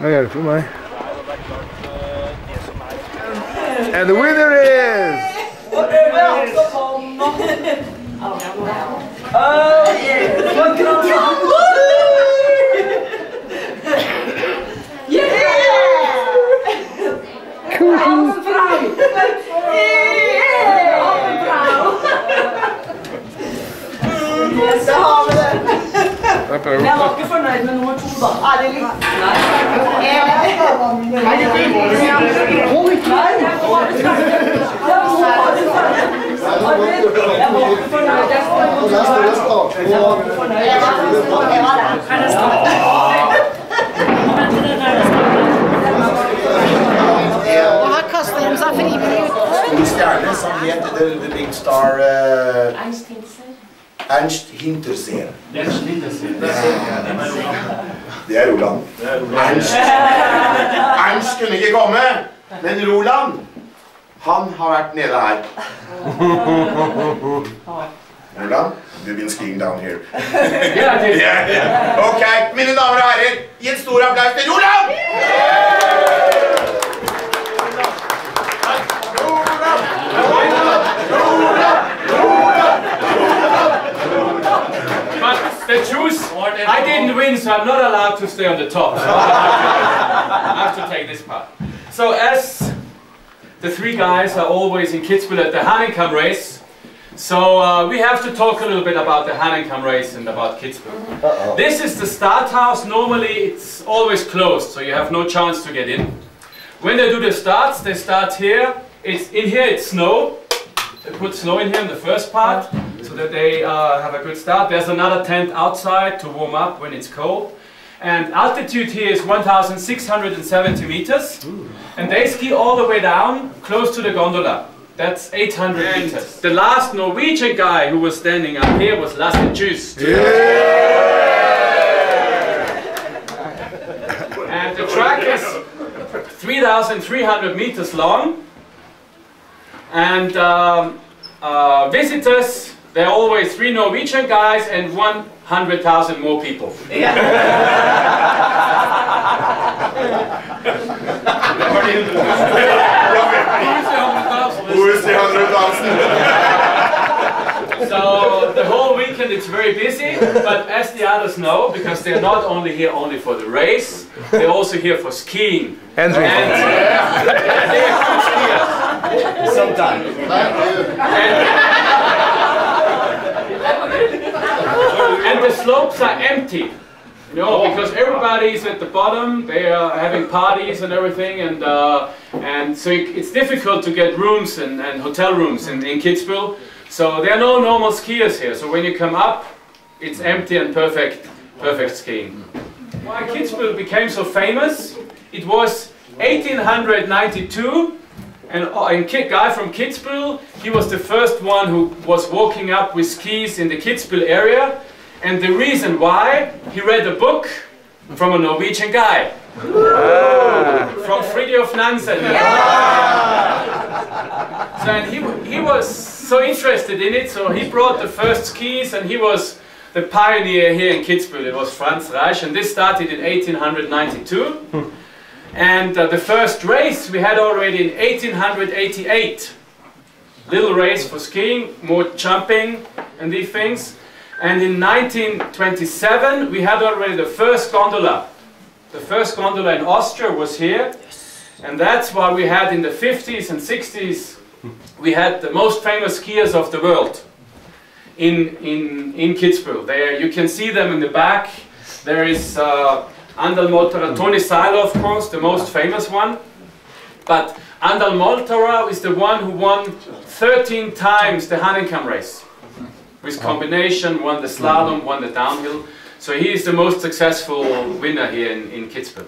Jeg hjelper meg. And the winner is Så har vi det. Jeg prøver. Jeg var ikke fornøyd med nummer to, da. Er det litt? Nei. Jeg var ikke Ernst Hinterseer. Det er Roland. Ernst. Ernst kunne ikke komme, men Roland, han har vært nede her. Roland, you've been skiing down here. Yeah. Ok, mine damer og herrer, gi en stor applaus til Roland! Stay on the top. So I have to take this part. So as the three guys are always in Kitzbühel at the Hahnenkamm race, so uh, we have to talk a little bit about the Hahnenkamm race and about Kitzbühel. This is the start house. Normally it's always closed, so you have no chance to get in. When they do the starts, they start here. It's in here. It's snow. They put snow in here in the first part so that they uh, have a good start. There's another tent outside to warm up when it's cold. And altitude here is 1,670 meters. And they ski all the way down close to the gondola. That's 800 meters. The last Norwegian guy who was standing up here was Lasse Kjus. And the track is 3,300 meters long. And um, uh, visitors, there are always three Norwegian guys and 100,000 more people. Hvor is the 100,000? So the whole weekend it's very busy, but as the others know, because they're not only here only for the race, they're also here for skiing. And And drinking. they are good skiers. Sometimes. And the slopes are empty. You know, everybody at the bottom, they are having parties and everything, and uh, and so it, it's difficult to get rooms and, and hotel rooms in, in Kitzbühel. So there are no normal skiers here. So when you come up, it's empty and perfect, perfect skiing. Why Kitzbühel became so famous? It was 1892, and a guy from Kitzbühel, he was the first one who was walking up with skis in the Kitzbühel area. And the reason why, he read a book from a Norwegian guy. From Fridtjof Nansen. Yeah. So and he, he was so interested in it, so he brought the first skis and he was the pioneer here in Kitzbühel. It was Franz Reisch, and this started in 1892. And uh, the first race we had already in 1888. Little race for skiing, more jumping and these things. And in 1927 we had already the first gondola. The first gondola in Austria was here. And that's why we had in the 50s and 60s, we had the most famous skiers of the world in, in, in Kitzbühel. There, you can see them in the back. There is uh, Anderl Molterer, Toni Sailer, of course, the most famous one. But Anderl Molterer is the one who won 13 times the Hahnenkamm race. With combination, won the slalom, won the downhill. So he is the most successful winner here in, in Kitzbühel.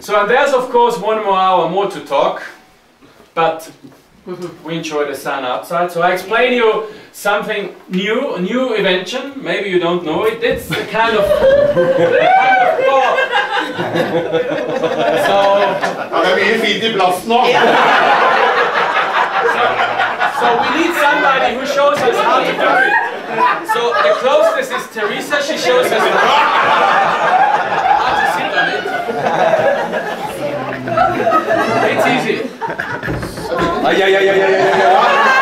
So and there's of course one more hour more to talk, but we enjoy the sun outside. So I explain you something new, a new invention. Maybe you don't know it. It's a kind of, kind of ball. So Ja, det er mye fint i plass nå. So we need somebody who shows us how to do it. So the closest is Teresa, she shows us how to sit on it. It's easy. Uh, yeah, yeah, yeah, yeah, yeah, yeah.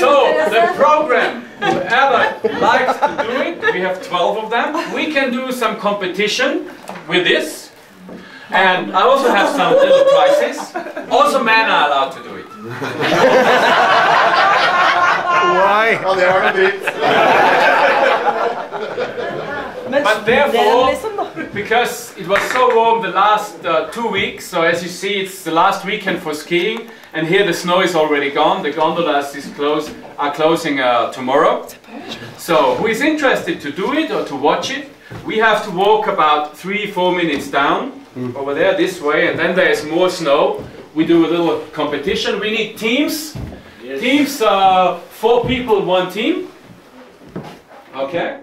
so, the program, whoever have 12 of them. We can do some competition with this. And I also have some little prizes. Also, men are allowed to do it. Why? On the var noe dritt. Men But therefore, because it was so warm the last uh, two weeks, so as you see, it's the last weekend for skiing, and here the snow is already gone. The gondolas is close, are closing uh, tomorrow. So, who is interested to do it or to watch it? We have to walk about three, four minutes down over there this way, and then there is more snow. We do a little competition. We need teams. Teams, uh, four people, one team. Okay.